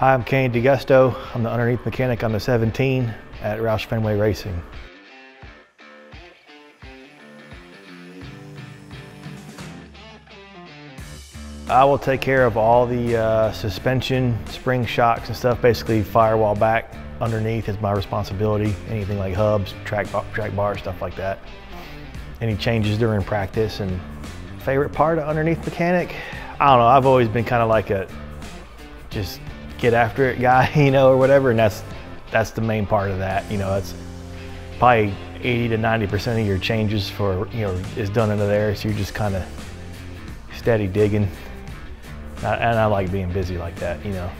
Hi, I'm Kenny Deguisto. I'm the underneath mechanic on the 17 at Roush Fenway Racing. I will take care of all the uh, suspension, spring shocks and stuff, basically firewall back underneath is my responsibility. Anything like hubs, track, track bars, stuff like that. Any changes during practice and favorite part of underneath mechanic? I don't know, I've always been kind of like a just get after it guy, you know, or whatever, and that's that's the main part of that. You know, that's probably 80 to 90% of your changes for, you know, is done into there, so you're just kind of steady digging and I like being busy like that, you know.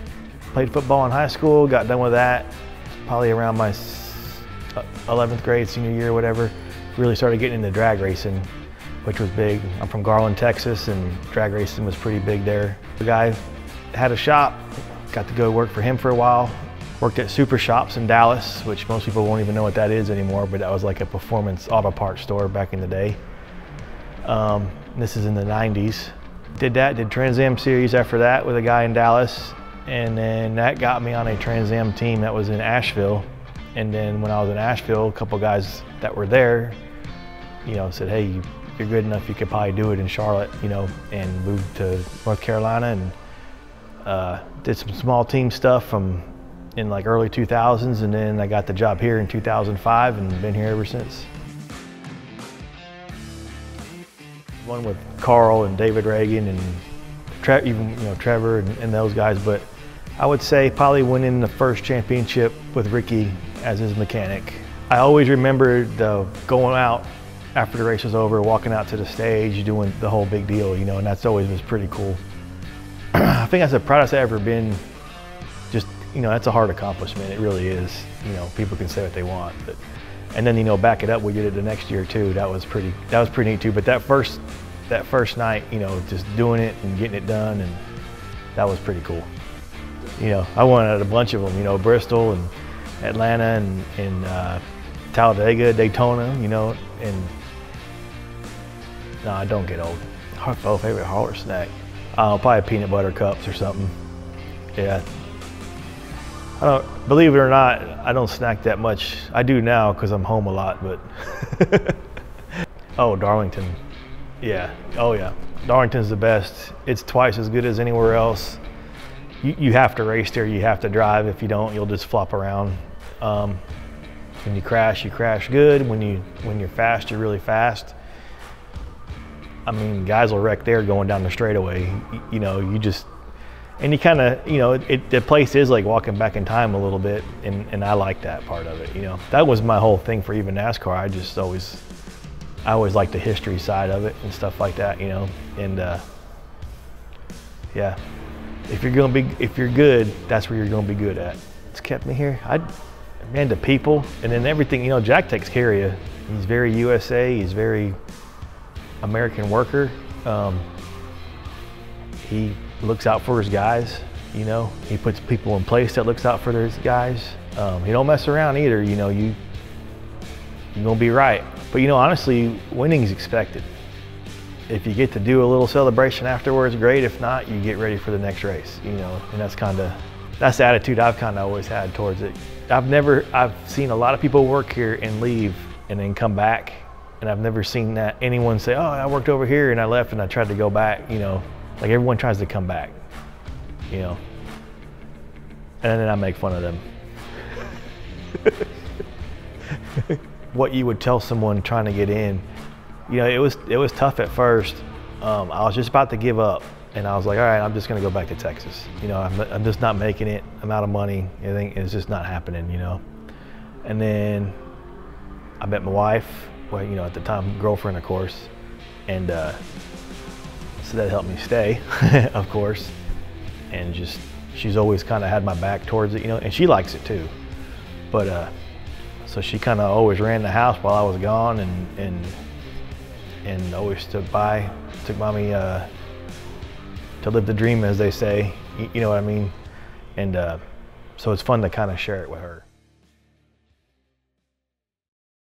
Played football in high school, got done with that, probably around my 11th uh, grade, senior year, whatever. Really started getting into drag racing, which was big. I'm from Garland, Texas, and drag racing was pretty big there. The guy had a shop, got to go work for him for a while. Worked at Super Shops in Dallas, which most people won't even know what that is anymore, but that was like a performance auto parts store back in the day. Um, this is in the 90s. Did that, did Trans Am series after that with a guy in Dallas. And then that got me on a Trans Am team that was in Asheville. And then when I was in Asheville, a couple guys that were there, you know, said, hey, you're good enough, you could probably do it in Charlotte, you know, and moved to North Carolina and uh, did some small team stuff from in like early 2000s. And then I got the job here in 2005 and been here ever since. One with Carl and David Ragan and Tre even you know Trevor and, and, those guys, but I would say probably winning the first championship with Ricky as his mechanic. I always remember the going out after the race was over, walking out to the stage, doing the whole big deal, you know, and that's always was pretty cool. Think that's the proudest I've ever been. Just you know, that's a hard accomplishment. It really is. You know, people can say what they want, but and then you know back it up we did it the next year too that was pretty that was pretty neat too but that first that first night you know just doing it and getting it done and that was pretty cool you know i won at a bunch of them you know bristol and atlanta and, and uh, talladega daytona you know and no i don't get old oh favorite hauler snack uh, probably peanut butter cups or something yeah I don't, believe it or not, I don't snack that much. I do now because I'm home a lot, but. oh, Darlington. Yeah, oh yeah. Darlington's the best. It's twice as good as anywhere else. You, you have to race there, you have to drive. If you don't, you'll just flop around. Um, when you crash, you crash good. When, you, when you're fast, you're really fast. I mean, guys will wreck there going down the straightaway. You, know, you just, and you kind of, you know, it, the place is like walking back in time a little bit, and, and I like that part of it. You know, that was my whole thing for even NASCAR. I just always, I always liked the history side of it and stuff like that. You know, and uh, yeah, if you're gonna be, if you're good, that's where you're gonna be good at. It's kept me here. I, man, the people, and then everything. You know, Jack takes care of you. He's very USA. He's very American worker. Um, he looks out for his guys. You know, he puts people in place that looks out for his guys. Um, he don't mess around either. You know, you you're gonna be right. But you know, honestly, winning is expected. If you get to do a little celebration afterwards, great. If not, you get ready for the next race. You know, and that's kind of that's the attitude I've kind of always had towards it. I've never I've seen a lot of people work here and leave and then come back, and I've never seen that anyone say, "Oh, I worked over here and I left and I tried to go back." You know, like everyone tries to come back, you know. And then I make fun of them. what you would tell someone trying to get in, you know, it was it was tough at first. Um, I was just about to give up, and I was like, all right, I'm just gonna go back to Texas. You know, I'm, I'm just not making it. I'm out of money. Everything is just not happening. You know. And then I met my wife, well, you know, at the time girlfriend, of course, and. Uh, so that helped me stay, of course. And just, she's always kind of had my back towards it, you know, and she likes it too. But, uh, so she kind of always ran the house while I was gone and, and, and always stood by, took mommy, uh, to live the dream, as they say, you, you know what I mean? And, uh, so it's fun to kind of share it with her.